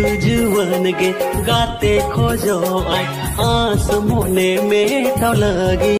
जुजुवन गे गाते खोजो आय आस मोने में तो लगी।